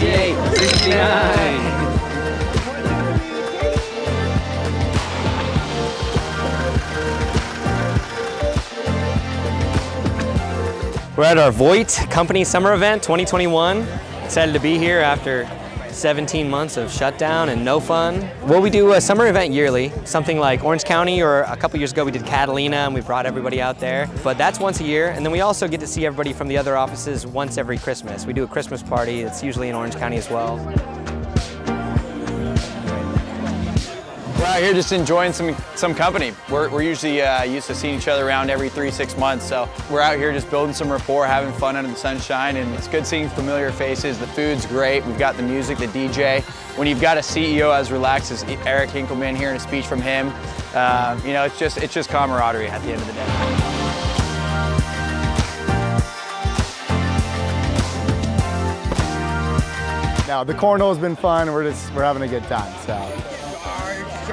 Yay, 69. We're at our Voit Company Summer Event 2021. Excited to be here after 17 months of shutdown and no fun. Well, we do a summer event yearly, something like Orange County, or a couple years ago we did Catalina and we brought everybody out there. But that's once a year, and then we also get to see everybody from the other offices once every Christmas. We do a Christmas party, it's usually in Orange County as well. Out here just enjoying some some company. We're, we're usually uh, used to seeing each other around every three, six months, so we're out here just building some rapport, having fun under the sunshine, and it's good seeing familiar faces. The food's great. We've got the music, the DJ. When you've got a CEO as relaxed as Eric Hinkelman, hearing a speech from him, uh, you know, it's just it's just camaraderie at the end of the day. Now the cornhole's been fun. We're just we're having a good time. So.